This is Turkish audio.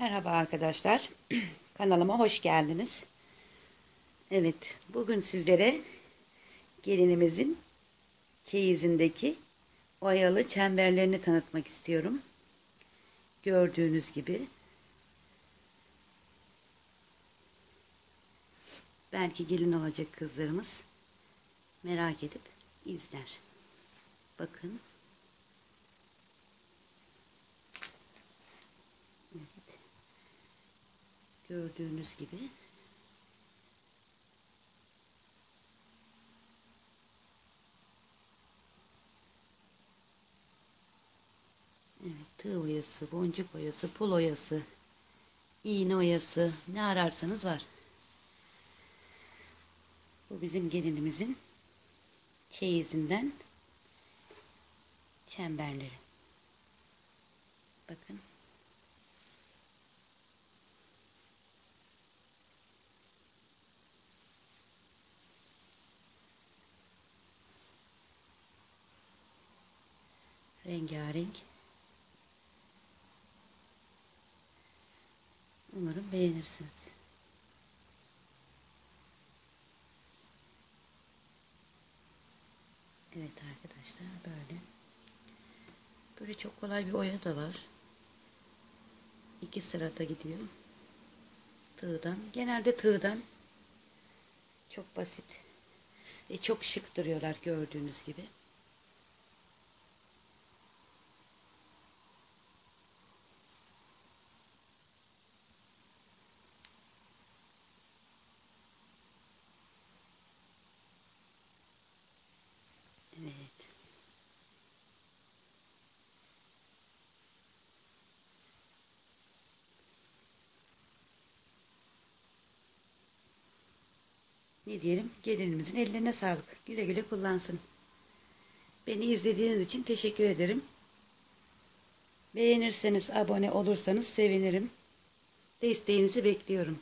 Merhaba arkadaşlar. Kanalıma hoş geldiniz. Evet, bugün sizlere gelinimizin çeyizindeki oyalı çemberlerini tanıtmak istiyorum. Gördüğünüz gibi belki gelin olacak kızlarımız merak edip izler. Bakın. Evet. Gördüğünüz gibi Evet, tığ oyası, boncuk oyası, pul oyası, iğne oyası ne ararsanız var. Bu bizim gelinimizin çeyizinden çemberleri. Bakın. Rengarenk. Umarım beğenirsiniz. Evet arkadaşlar böyle. Böyle çok kolay bir oya da var. İki sırada gidiyor. Tığdan. Genelde tığdan. Çok basit. Ve çok şık duruyorlar gördüğünüz gibi. Evet. Ne diyelim? Gelinimizin ellerine sağlık. Güle güle kullansın. Beni izlediğiniz için teşekkür ederim. Beğenirseniz, abone olursanız sevinirim. Desteğinizi bekliyorum.